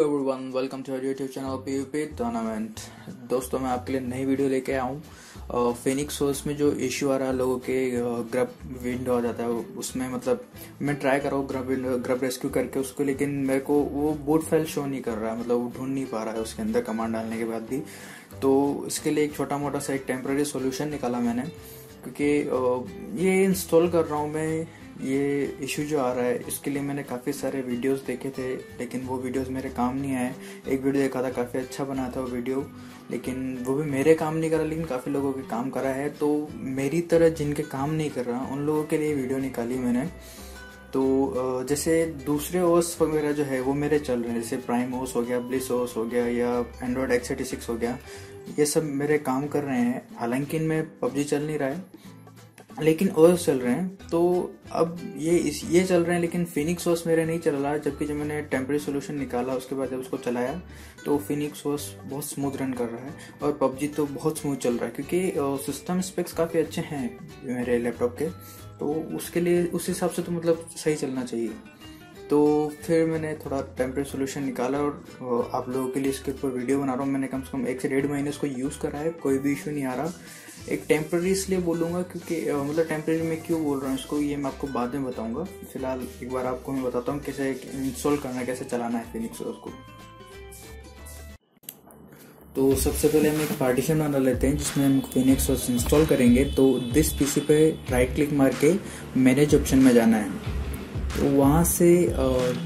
Everyone welcome to YouTube channel PUP tournament दोस्तों, मैं आपके लिए नई वीडियो लेके आया हूँ। फिनिक्स सोर्स में जो इश्यू आ रहा है लोगों के ग्रब विंडो आ जाता है, उसमें मतलब मैं ट्राई कर रहा हूँ ग्रब विंडो ग्रब रेस्क्यू करके उसको, लेकिन मेरे को वो बूट फ़ाइल शो नहीं कर रहा है मतलब वो ढूंढ नहीं पा रहा है उसके अंदर कमांड डालने के बाद भी। तो इसके लिए एक छोटा मोटा सा एक टेम्प्रेरी सोल्यूशन निकाला मैंने, क्योंकि ये इंस्टॉल कर रहा हूँ मैं ये इशू जो आ रहा है, इसके लिए मैंने काफ़ी सारे वीडियोस देखे थे, लेकिन वो वीडियोस मेरे काम नहीं आए। एक वीडियो देखा था, काफ़ी अच्छा बना था वो वीडियो लेकिन वो भी मेरे काम नहीं करा, लेकिन काफ़ी लोगों के काम करा है। तो मेरी तरह जिनके काम नहीं कर रहा, उन लोगों के लिए वीडियो निकाली मैंने। तो जैसे दूसरे ओस वगैरह जो है, वो मेरे चल रहे हैं, जैसे प्राइम ओस हो गया ब्लिस ओस हो गया, या एंड्रॉयड एक्स हो गया, ये सब मेरे काम कर रहे हैं। हालाँकि इनमें पबजी चल नहीं रहा है लेकिन ओएस चल रहे हैं। तो अब ये इस, ये चल रहे हैं, लेकिन फिनिक्स ओस मेरे नहीं चल रहा, जबकि जब मैंने टेम्प्रेरी सोल्यूशन निकाला, उसके बाद जब उसको चलाया तो फिनिक्स ओस बहुत स्मूथ रन कर रहा है, और पबजी तो बहुत स्मूथ चल रहा है, क्योंकि सिस्टम स्पेक्स काफ़ी अच्छे हैं मेरे लैपटॉप के। तो उसके लिए, उस हिसाब से तो मतलब सही चलना चाहिए। तो फिर मैंने थोड़ा टेम्प्रेरी सोल्यूशन निकाला, और आप लोगों के लिए इसके ऊपर वीडियो बना रहा हूँ। मैंने कम से कम एक से डेढ़ महीने इसको यूज़ करा है, कोई भी इशू नहीं आ रहा। एक टेम्प्रेरी इसलिए बोलूँगा क्योंकि मतलब टेम्प्रेरी में क्यों बोल रहा हूँ इसको, ये मैं आपको बाद में बताऊँगा। फ़िलहाल एक बार आपको मैं बताता हूँ कैसे इंस्टॉल करना है कैसे चलाना है फिनिक्स उसको। तो सबसे पहले हम एक पार्टीशन बना लेते हैं, जिसमें हम फिनिक्स इंस्टॉल करेंगे। तो दिस पीसी पे राइट क्लिक मार के मैनेज ऑप्शन में जाना है। तो वहाँ से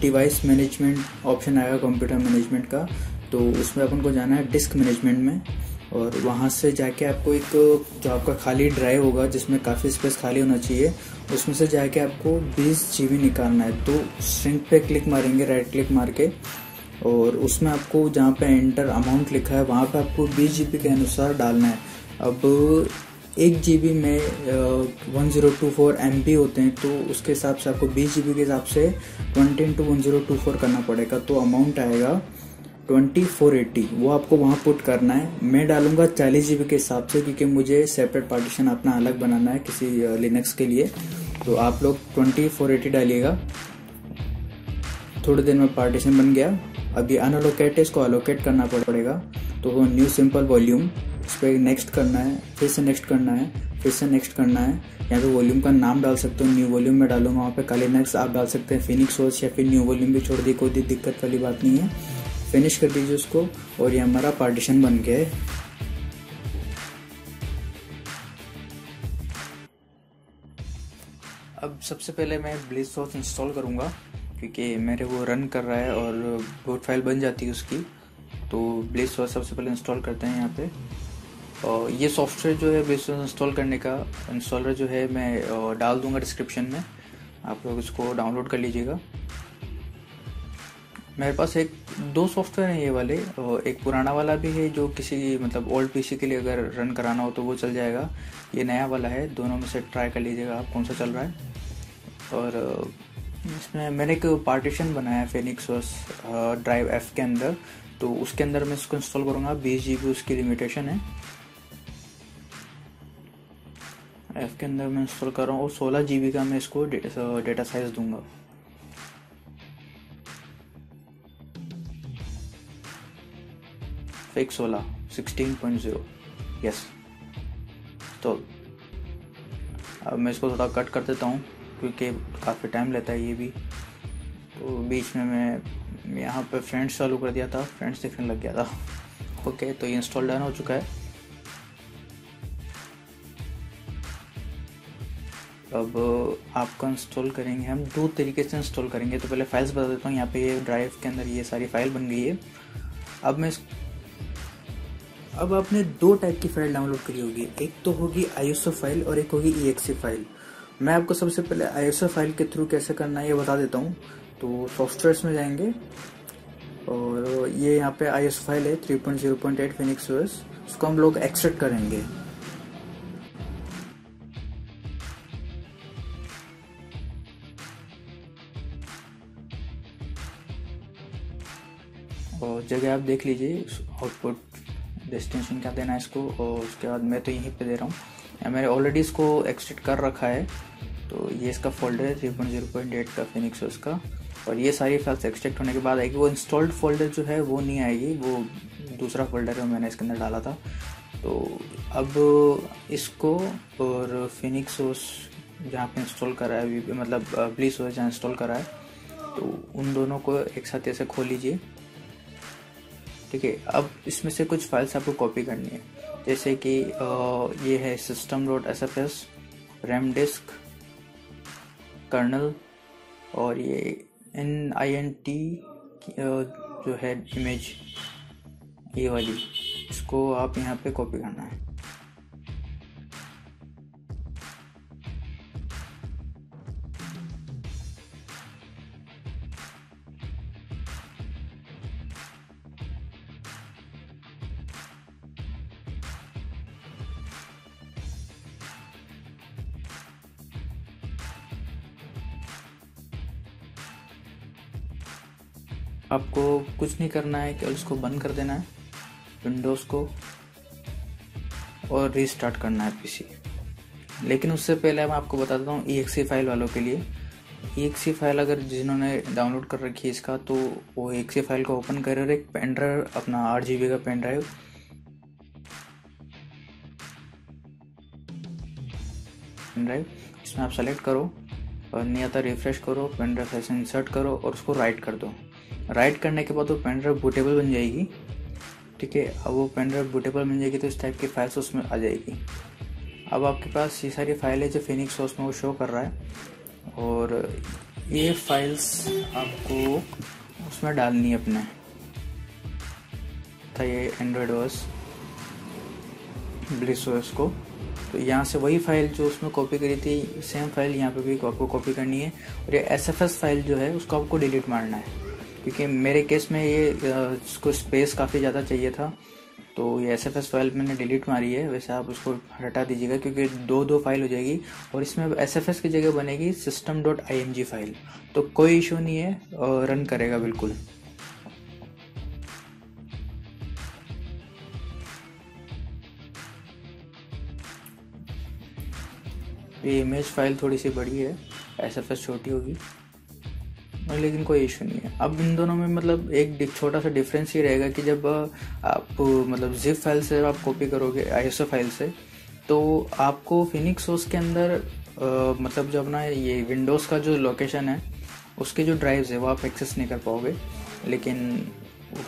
डिवाइस मैनेजमेंट ऑप्शन आएगा कंप्यूटर मैनेजमेंट का। तो उसमें अपन को जाना है डिस्क मैनेजमेंट में। और वहाँ से जाके आपको एक जो आपका खाली ड्राइव होगा, जिसमें काफ़ी स्पेस खाली होना चाहिए। उसमें से जाके आपको 20 जी निकालना है। तो स्ट्रिंग पे क्लिक मारेंगे राइट क्लिक मार के। और उसमें आपको जहाँ पे एंटर अमाउंट लिखा है, वहाँ पे आपको बीस जी के अनुसार डालना है। अब एक जी बी में one zero two four M होते हैं तो उसके हिसाब से आपको बीस जी के हिसाब से twenty into one zero two four करना पड़ेगा। तो अमाउंट आएगा। ट्वेंटी फोर एट्टी वो आपको वहाँ पुट करना है। मैं डालूँगा चालीस जीबी के हिसाब से, क्योंकि मुझे सेपरेट पार्टीशन अपना अलग बनाना है किसी लिनक्स के लिए। तो आप लोग ट्वेंटी फोर एटी डालिएगा। थोड़ी देर में पार्टीशन बन गया। अभी अनअलोकेट है, इसको अलोकेट करना पड़ेगा। तो वो न्यू सिंपल वॉल्यूम इस पर नेक्स्ट करना है, फिर से नेक्स्ट करना है, फिर से नेक्स्ट करना है। यहाँ पे वॉल्यूम का नाम डाल सकते हो न्यू वॉल्यूम में डालूँगा वहाँ पे। काली आप डाल सकते हैं फिनिक्स सोर्स या फिर न्यू वॉल्यूम भी छोड़ दी, कोई दिक्कत वाली बात नहीं है। फिनिश कर दीजिए उसको और ये हमारा पार्टीशन बन गया है। अब सबसे पहले मैं ब्लिज सोर्स इंस्टॉल करूँगा, क्योंकि मेरे वो रन कर रहा है और बोट फ़ाइल बन जाती है उसकी। तो ब्लिज सॉस सबसे पहले इंस्टॉल करते हैं यहाँ पे। और ये सॉफ्टवेयर जो है बेस इंस्टॉल करने का इंस्टॉलर जो है मैं डाल दूँगा डिस्क्रिप्शन में। आप लोग इसको डाउनलोड कर लीजिएगा। मेरे पास एक, दो सॉफ्टवेयर हैं ये वाले एक पुराना वाला भी है जो किसी मतलब ओल्ड पीसी के लिए अगर रन कराना हो तो वो चल जाएगा। ये नया वाला है, दोनों में से ट्राई कर लीजिएगा आप, कौन सा चल रहा है। और इसमें मैंने एक पार्टीशन बनाया है फेनिक्स ड्राइव एफ़ के अंदर। तो उसके अंदर मैं इसको इंस्टॉल करूँगा, बीस जी बी उसकी लिमिटेशन है। एफ़ के अंदर मैं इंस्टॉल कर रहा हूँ और सोलह जी बी का मैं इसको डेटा साइज़ दूँगा। फेक सोलह सिक्सटीन पॉइंट ज़ीरो यस तो अब मैं इसको थोड़ा कट कर देता हूँ, क्योंकि काफ़ी टाइम लेता है ये भी। तो बीच में मैं यहाँ पे फ्रेंड्स चालू कर दिया था फ्रेंड्स दिखने लग गया था। ओके तो ये इंस्टॉल डन हो चुका है। अब आपका इंस्टॉल करेंगे हम, दो तरीके से इंस्टॉल करेंगे। तो पहले फाइल्स बता देता हूँ, यहाँ पे ये ड्राइव के अंदर ये सारी फ़ाइल बन गई है। अब मैं अब आपने दो टाइप की फ़ाइल डाउनलोड करी होगी। एक तो होगी आईएसओ फ़ाइल और एक होगी ई फ़ाइल मैं आपको सबसे पहले आई फ़ाइल के थ्रू कैसे करना है ये बता देता हूँ। तो सॉफ्टवेयर में जाएँगे और ये यहाँ पे आई फ़ाइल है three point zero point eight Phoenix उसको हम लोग एक्सट्रेक्ट करेंगे। और जगह आप देख लीजिए आउटपुट डेस्टिनेशन क्या देना है इसको, और उसके बाद मैं तो यहीं पे दे रहा हूँ। मैंने ऑलरेडी इसको एक्सटेट कर रखा है। तो ये इसका फोल्डर है three point zero point eight का फिनिक्स उसका। और ये सारी फाइल्स एक्सट्रैक्ट होने के बाद आएगी वो इंस्टॉल्ड फोल्डर जो है, वो नहीं आएगी वो दूसरा फोल्डर है मैंने इसके अंदर डाला था। तो अब इसको और फिनिक्स ओस जहाँ पे इंस्टॉल करा है मतलब प्लीज़ ओस जहाँ इंस्टॉल करा है तो उन दोनों को एक साथ ऐसे खोल लीजिए। ठीक है, अब इसमें से कुछ फाइल्स आपको कॉपी करनी है। जैसे कि ये है system dot S F S RAM disk kernel और ये एन आई एन टी जो है इमेज ये वाली। इसको आप यहाँ पे कॉपी करना है। आपको कुछ नहीं करना है, केवल उसको बंद कर देना है, विंडोज़ को, और रीस्टार्ट करना है पीसी लेकिन उससे पहले मैं आपको बता देता हूँ ई फ़ाइल वालों के लिए। ई फ़ाइल अगर जिन्होंने डाउनलोड कर रखी है इसका तो वो एक फ़ाइल को ओपन कर एक पेन ड्राइव अपना आठ जी का पेन ड्राइव पेन ड्राइव इसमें आप सेलेक्ट करो, और नहीं आता रिफ्रेश करो पेन ड्राइव ऐसे इंसर्ट करो, और उसको राइट कर दो। राइट करने के बाद वो पेन ड्राइव बूटेबल बन जाएगी। ठीक है, अब वो पेन ड्राइव बूटेबल बन जाएगी तो इस टाइप की फाइल्स उसमें आ जाएगी। अब आपके पास ये सारी फाइलें जो फिनिक्स सोर्स में वो शो कर रहा है। और ये फाइल्स आपको उसमें डालनी है अपने। था ये एंड्रॉयड ओएस ब्लिस को। तो यहाँ से वही फ़ाइल जो उसमें कॉपी करी थी सेम फ़ाइल यहाँ पे भी आपको कॉपी करनी है। और ये एसएफएस फ़ाइल जो है, उसको आपको डिलीट मारना है। क्योंकि मेरे केस में ये इसको स्पेस काफ़ी ज़्यादा चाहिए था। तो ये एस एफ़ एस फ़ाइल मैंने डिलीट मारी है, वैसे आप उसको हटा दीजिएगा, क्योंकि दो दो फ़ाइल हो जाएगी, और इसमें एस एफ़ एस की जगह बनेगी system dot I M G file तो कोई इशू नहीं है रन करेगा बिल्कुल। ये इमेज फ़ाइल थोड़ी सी बड़ी है एस एफ़ एस छोटी होगी। लेकिन कोई इशू नहीं है। अब इन दोनों में मतलब एक छोटा सा डिफरेंस ये रहेगा कि जब आप मतलब जिप फ़ाइल से आप कॉपी करोगे आई फ़ाइल से तो आपको फिनिक्स ओस के अंदर आ, मतलब जो अपना ये विंडोज़ का जो लोकेशन है उसके जो ड्राइव्स है वो आप एक्सेस नहीं कर पाओगे। लेकिन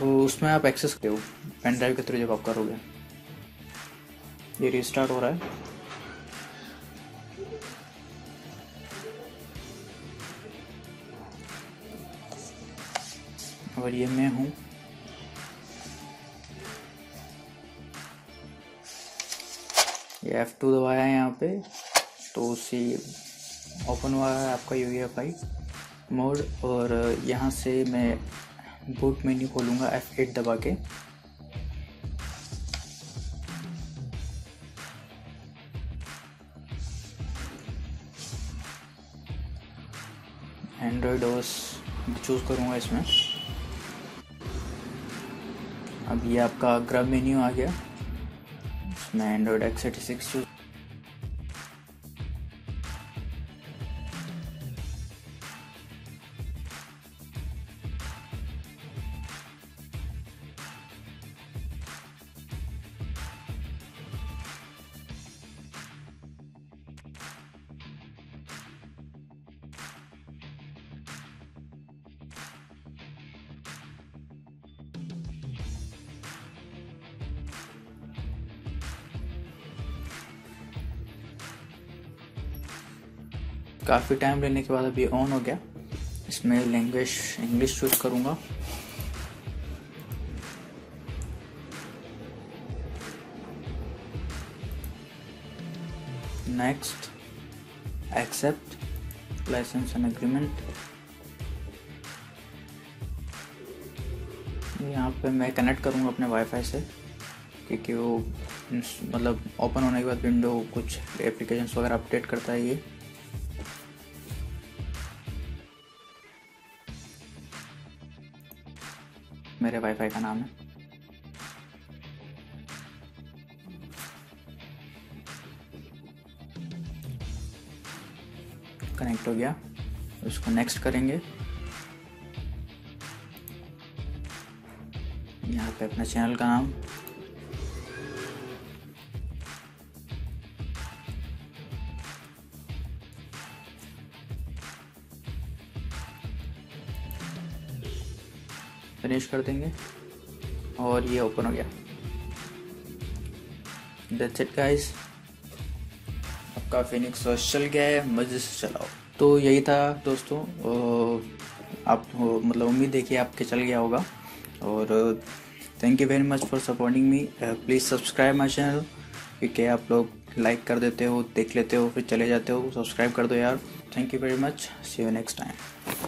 वो उसमें आप एक्सेस करते हो पेन ड्राइव के थ्रू जब आप करोगे। ये रिस्टार्ट हो रहा है। और ये मैं हूँ। ये F2 दबाया है यहाँ पे। तो उसी ओपन हुआ है आपका यू एफ़ आई मोड और यहाँ से मैं बूट मेन्यू खोलूँगा F8 दबा के। एंड्रॉयड ओस चूज़ करूँगा इसमें। अब ये आपका ग्रब मेन्यू आ गया। मैं एंड्रॉयड एक्स एटी सिक्स काफ़ी टाइम लेने के बाद अभी ऑन हो गया। इसमें लैंग्वेज इंग्लिश चूज़ करूँगा। Next accept license and agreement यहाँ पे मैं कनेक्ट करूँगा अपने वाईफाई से, क्योंकि वो मतलब ओपन होने के बाद विंडो कुछ एप्लीकेशंस वगैरह अपडेट करता है ये। मेरे वाईफाई का नाम है। कनेक्ट हो गया। उसको नेक्स्ट करेंगे। यहाँ पे अपना चैनल का नाम। फिनिश कर देंगे। और ये ओपन हो गया। दैट्स इट गाइस आपका फिनिक्स चल गया है, मज़े से चलाओ। तो यही था दोस्तों आप मतलब उम्मीद देखिए आपके चल गया होगा। और thank you very much for supporting me please subscribe my channel क्योंकि आप लोग लाइक कर देते हो, देख लेते हो, फिर चले जाते हो। सब्सक्राइब कर दो यार। Thank you very much see you next time